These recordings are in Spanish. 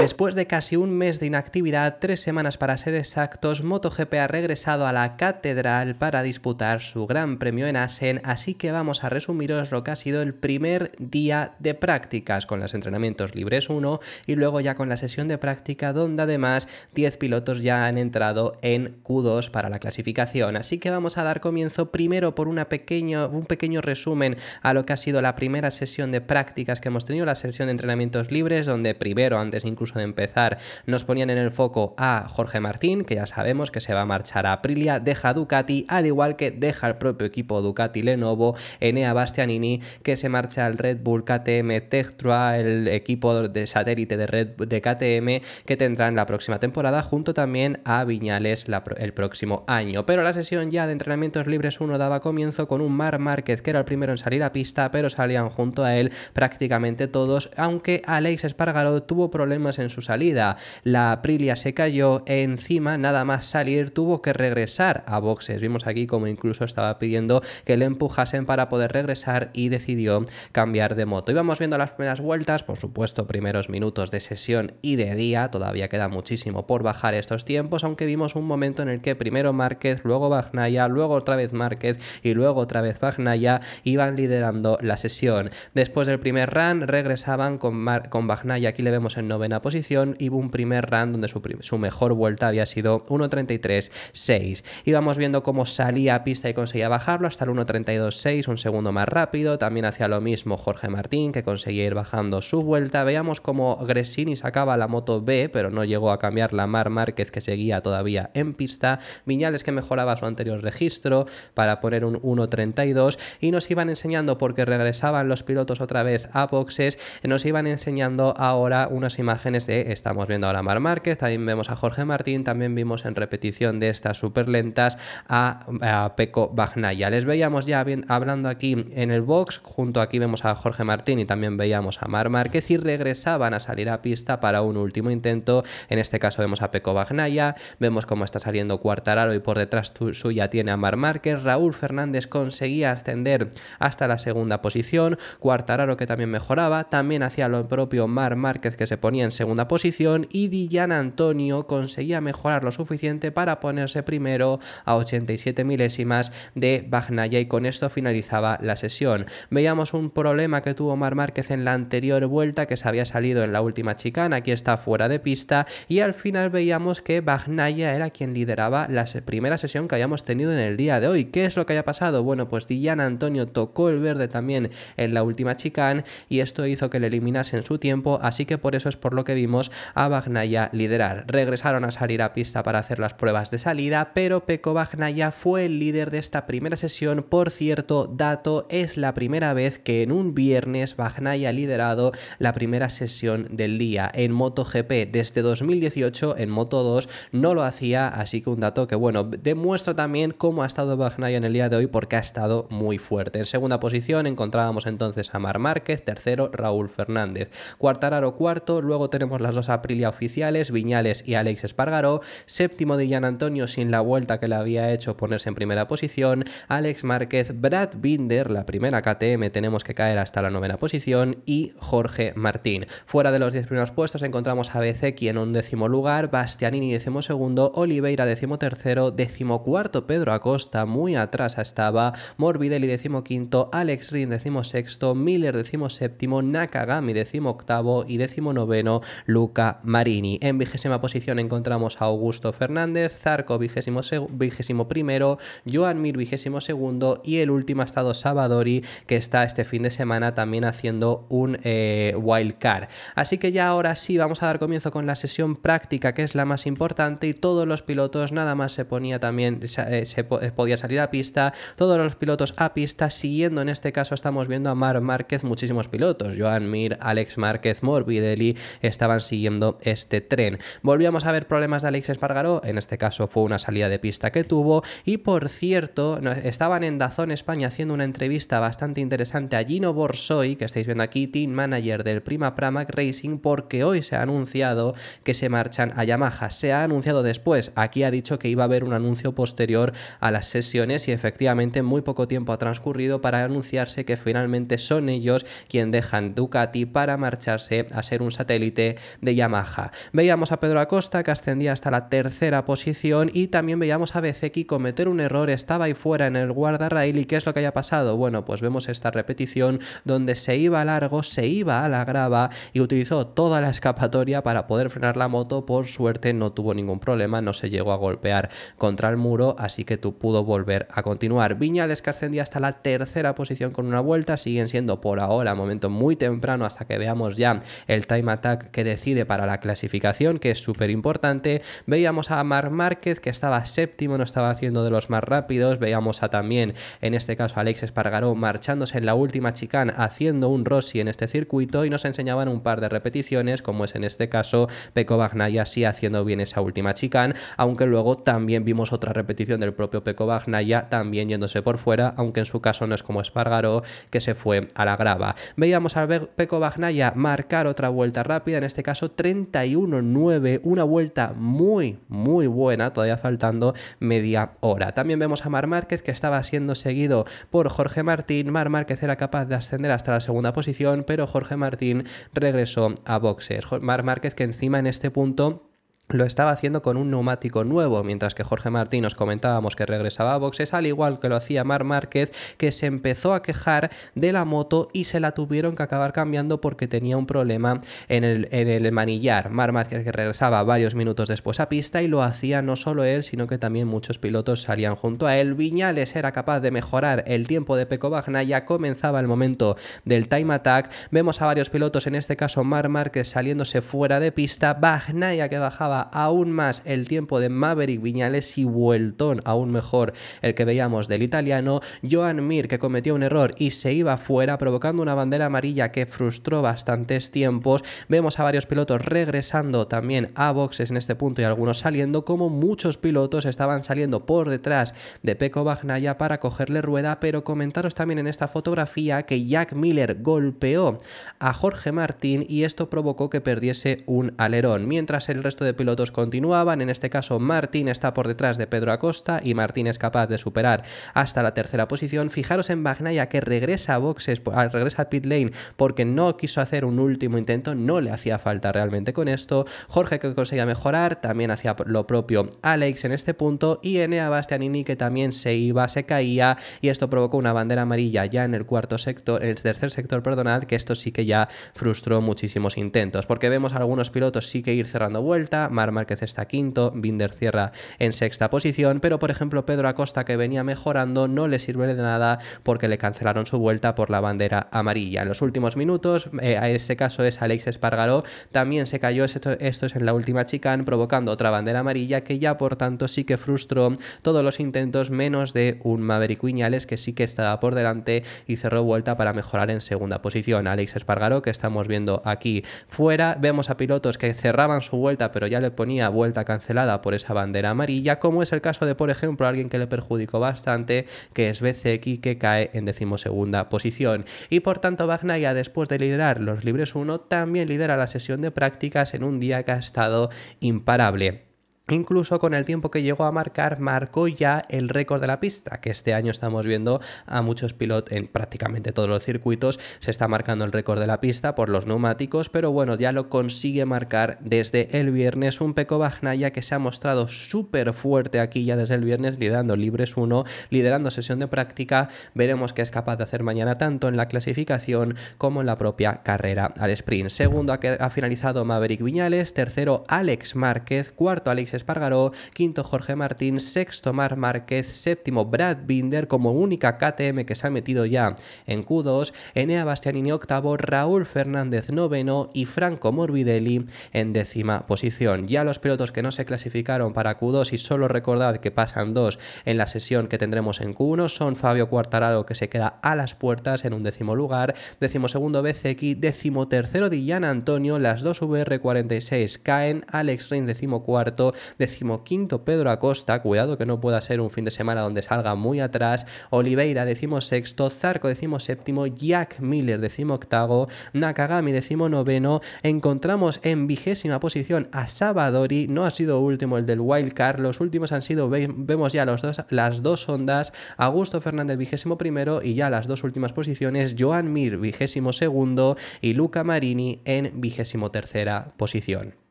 Después de casi un mes de inactividad, tres semanas para ser exactos, MotoGP ha regresado a la catedral para disputar su gran premio en Asen, así que vamos a resumiros lo que ha sido el primer día de prácticas con los entrenamientos libres 1 y luego ya con la sesión de práctica donde además 10 pilotos ya han entrado en Q2 para la clasificación. Así que vamos a dar comienzo primero por una pequeño, un pequeño resumen a lo que ha sido la primera sesión de prácticas que hemos tenido, la sesión de entrenamientos libres, donde primero, antes incluso de empezar, nos ponían en el foco a Jorge Martín, que ya sabemos que se va a marchar a Aprilia, deja Ducati, al igual que deja el propio equipo Ducati Lenovo, Enea Bastianini, que se marcha al Red Bull KTM Tectra, el equipo de satélite de Red de KTM que tendrán la próxima temporada, junto también a Viñales el próximo año. Pero la sesión ya de entrenamientos libres 1 daba comienzo con un Mar Márquez, que era el primero en salir a pista, pero salían junto a él prácticamente todos, aunque Alex Espargaro tuvo problemas en su salida. La Aprilia se cayó encima, nada más salir tuvo que regresar a boxes. Vimos aquí como incluso estaba pidiendo que le empujasen para poder regresar y decidió cambiar de moto. Íbamos viendo las primeras vueltas, por supuesto, primeros minutos de sesión y de día, todavía queda muchísimo por bajar estos tiempos, aunque vimos un momento en el que primero Márquez, luego Bagnaya, luego otra vez Márquez y luego otra vez Bagnaya iban liderando la sesión. Después del primer run regresaban con, con Bagnaya, aquí le vemos en novena posición y un primer run donde su, mejor vuelta había sido 1.33.6. Íbamos viendo cómo salía a pista y conseguía bajarlo hasta el 1.32.6, un segundo más rápido. También hacía lo mismo Jorge Martín, que conseguía ir bajando su vuelta. Veíamos cómo Gresini sacaba la moto B, pero no llegó a cambiar la Mar Márquez, que seguía todavía en pista. Viñales, que mejoraba su anterior registro para poner un 1.32. Y nos iban enseñando, porque regresaban los pilotos otra vez a boxes, nos iban enseñando ahora unas imágenes estamos viendo ahora a Mar Márquez, también vemos a Jorge Martín, también vimos en repetición de estas súper lentas a, a, Peco Bagnaya. Les veíamos ya hablando aquí en el box, junto aquí vemos a Jorge Martín y también veíamos a Mar Márquez y regresaban a salir a pista para un último intento. En este caso vemos a Peco Bagnaya, vemos cómo está saliendo Cuartararo y por detrás suya tiene a Mar Márquez. Raúl Fernández conseguía ascender hasta la segunda posición, Cuartararo que también mejoraba, también hacía lo propio Mar Márquez que se ponía en segunda segunda posición y Dillan Antonio conseguía mejorar lo suficiente para ponerse primero a 87 milésimas de Bagnaya y con esto finalizaba la sesión. Veíamos un problema que tuvo Mar Márquez en la anterior vuelta que se había salido en la última chicana, aquí está fuera de pista y al final veíamos que Bagnaya era quien lideraba la primera sesión que habíamos tenido en el día de hoy. ¿Qué es lo que haya pasado? Bueno, pues Dillan Antonio tocó el verde también en la última chicana y esto hizo que le eliminasen su tiempo, así que por eso es por lo que vimos a Bagnaya liderar. Regresaron a salir a pista para hacer las pruebas de salida, pero Peco Bagnaya fue el líder de esta primera sesión. Por cierto, dato, es la primera vez que en un viernes Bagnaya ha liderado la primera sesión del día en MotoGP. Desde 2018 en Moto 2 no lo hacía, así que un dato que bueno, demuestra también cómo ha estado Bagnaya en el día de hoy porque ha estado muy fuerte. En segunda posición encontrábamos entonces a Mar Márquez, tercero Raúl Fernández, Cuartararo cuarto, luego tenemos las dos Aprilia oficiales, Viñales y Alex Espargaró, séptimo de Jan Antonio sin la vuelta que le había hecho ponerse en primera posición, Alex Márquez, Brad Binder, la primera KTM tenemos que caer hasta la novena posición. Y Jorge Martín. Fuera de los 10 primeros puestos encontramos a Bezeki en un décimo lugar, Bastianini décimo segundo, Oliveira décimo tercero, décimo cuarto Pedro Acosta, muy atrás estaba, Morbidelli décimo quinto, Alex Rin décimo sexto, Miller décimo séptimo, Nakagami décimo octavo y décimo noveno Luca Marini. En vigésima posición encontramos a Augusto Fernández, Zarco vigésimo, vigésimo primero, Joan Mir vigésimo segundo y el último ha estado Sabadori que está este fin de semana también haciendo un eh, wild card. Así que ya ahora sí vamos a dar comienzo con la sesión práctica que es la más importante y todos los pilotos nada más se ponía también, se, eh, podía salir a pista, todos los pilotos a pista siguiendo en este caso estamos viendo a Mar Márquez muchísimos pilotos, Joan Mir, Alex Márquez, Morbidelli, estaban siguiendo este tren. Volvíamos a ver problemas de Alex Espargaró, en este caso fue una salida de pista que tuvo y por cierto estaban en Dazón España haciendo una entrevista bastante interesante a Gino Borsoy, que estáis viendo aquí, team manager del Prima Pramac Racing, porque hoy se ha anunciado que se marchan a Yamaha. Se ha anunciado después, aquí ha dicho que iba a haber un anuncio posterior a las sesiones y efectivamente muy poco tiempo ha transcurrido para anunciarse que finalmente son ellos quien dejan Ducati para marcharse a ser un satélite de, Yamaha. Veíamos a Pedro Acosta que ascendía hasta la tercera posición y también veíamos a Bezeki cometer un error, estaba ahí fuera en el guardarrail y ¿qué es lo que haya pasado? Bueno, pues vemos esta repetición donde se iba largo, se iba a la grava y utilizó toda la escapatoria para poder frenar la moto, por suerte no tuvo ningún problema, no se llegó a golpear contra el muro, así que tú pudo volver a continuar. Viñales que ascendía hasta la tercera posición con una vuelta, siguen siendo por ahora momento muy temprano hasta que veamos ya el time attack que decide para la clasificación, que es súper importante. Veíamos a Mar Márquez que estaba séptimo, no estaba haciendo de los más rápidos. Veíamos a también, en este caso, Alex Espargaró marchándose en la última chicane haciendo un Rossi en este circuito y nos enseñaban un par de repeticiones, como es en este caso Peco Bagnaya sí haciendo bien esa última chicane, aunque luego también vimos otra repetición del propio Peco Bagnaya también yéndose por fuera, aunque en su caso no es como Espargaró que se fue a la grava. Veíamos a Peco Bagnaya marcar otra vuelta rápida, en este caso 31-9, una vuelta muy, muy buena, todavía faltando media hora. También vemos a Mar Márquez que estaba siendo seguido por Jorge Martín. Mar Márquez era capaz de ascender hasta la segunda posición, pero Jorge Martín regresó a boxes. Mar Márquez que encima en este punto lo estaba haciendo con un neumático nuevo, mientras que Jorge Martín nos comentábamos que regresaba a boxes, al igual que lo hacía Mar Márquez, que se empezó a quejar de la moto y se la tuvieron que acabar cambiando porque tenía un problema en el, en el manillar. Mar Márquez que regresaba varios minutos después a pista y lo hacía no solo él, sino que también muchos pilotos salían junto a él. Viñales era capaz de mejorar el tiempo de Peco ya comenzaba el momento del time attack. Vemos a varios pilotos, en este caso Mar Márquez saliéndose fuera de pista, Bagnaya que bajaba aún más el tiempo de Maverick Viñales y vueltón aún mejor el que veíamos del italiano, Joan Mir que cometió un error y se iba fuera provocando una bandera amarilla que frustró bastantes tiempos, vemos a varios pilotos regresando también a boxes en este punto y algunos saliendo como muchos pilotos estaban saliendo por detrás de Peco Bagnaya para cogerle rueda, pero comentaros también en esta fotografía que Jack Miller golpeó a Jorge Martín y esto provocó que perdiese un alerón, mientras el resto de pilotos continuaban, en este caso Martín está por detrás de Pedro Acosta y Martín es capaz de superar hasta la tercera posición. Fijaros en Bagnaya que regresa a boxes, regresa a pit lane porque no quiso hacer un último intento, no le hacía falta realmente con esto. Jorge que conseguía mejorar, también hacía lo propio Alex en este punto y Enea Bastianini que también se iba, se caía y esto provocó una bandera amarilla ya en el cuarto sector, en el tercer sector, perdonad, que esto sí que ya frustró muchísimos intentos porque vemos a algunos pilotos sí que ir cerrando vuelta, Mar Márquez está quinto, Binder cierra en sexta posición, pero por ejemplo Pedro Acosta que venía mejorando no le sirve de nada porque le cancelaron su vuelta por la bandera amarilla. En los últimos minutos, eh, a este caso es Alex Espargaró, también se cayó, esto es en la última chicane, provocando otra bandera amarilla que ya por tanto sí que frustró todos los intentos menos de un Maverick Viñales que sí que estaba por delante y cerró vuelta para mejorar en segunda posición. Alex Espargaró que estamos viendo aquí fuera, vemos a pilotos que cerraban su vuelta pero ya le ponía vuelta cancelada por esa bandera amarilla, como es el caso de, por ejemplo, alguien que le perjudicó bastante, que es BCX, que cae en decimosegunda posición. Y por tanto, Bagnaya, después de liderar los libres 1, también lidera la sesión de prácticas en un día que ha estado imparable. Incluso con el tiempo que llegó a marcar, marcó ya el récord de la pista, que este año estamos viendo a muchos pilotos en prácticamente todos los circuitos, se está marcando el récord de la pista por los neumáticos, pero bueno, ya lo consigue marcar desde el viernes un Peco Bagnaya que se ha mostrado súper fuerte aquí ya desde el viernes, liderando libres 1, liderando sesión de práctica, veremos qué es capaz de hacer mañana tanto en la clasificación como en la propia carrera al sprint. Segundo ha finalizado Maverick Viñales, tercero Alex Márquez, cuarto Alex Espargaró, quinto Jorge Martín, sexto Mar Márquez, séptimo Brad Binder como única KTM que se ha metido ya en Q2, Enea Bastianini octavo, Raúl Fernández noveno y Franco Morbidelli en décima posición. Ya los pilotos que no se clasificaron para Q2 y solo recordad que pasan dos en la sesión que tendremos en Q1 son Fabio Cuartararo que se queda a las puertas en un décimo lugar, décimo segundo BCX, décimo tercero Dillana Antonio, las dos VR46 caen, Alex Rins décimo cuarto, decimoquinto Pedro Acosta, cuidado que no pueda ser un fin de semana donde salga muy atrás, Oliveira decimosexto, Zarco decimoséptimo, Jack Miller decimoctavo, Nakagami decimonoveno, encontramos en vigésima posición a Sabadori, no ha sido último el del Wild Card, los últimos han sido, vemos ya los dos, las dos ondas, Augusto Fernández vigésimo primero y ya las dos últimas posiciones, Joan Mir vigésimo segundo y Luca Marini en vigésimo tercera posición.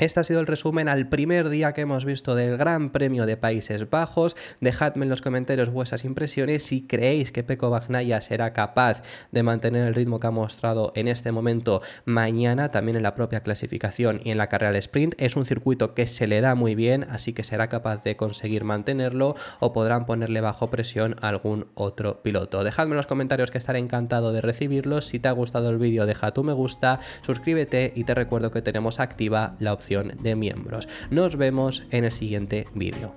Este ha sido el resumen al primer día que hemos visto del Gran Premio de Países Bajos. Dejadme en los comentarios vuestras impresiones si creéis que Peco Bagnaya será capaz de mantener el ritmo que ha mostrado en este momento mañana, también en la propia clasificación y en la carrera de sprint. Es un circuito que se le da muy bien, así que será capaz de conseguir mantenerlo o podrán ponerle bajo presión a algún otro piloto. Dejadme en los comentarios que estaré encantado de recibirlos. Si te ha gustado el vídeo, deja tu me gusta, suscríbete y te recuerdo que tenemos activa la de miembros. Nos vemos en el siguiente vídeo.